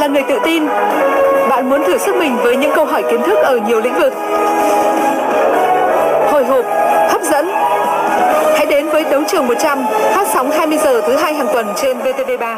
là người tự tin? Bạn muốn thử sức mình với những câu hỏi kiến thức ở nhiều lĩnh vực? Hồi hộp, hấp dẫn? Hãy đến với Đấu trường 100 phát sóng 20 giờ thứ hai hàng tuần trên VTV3.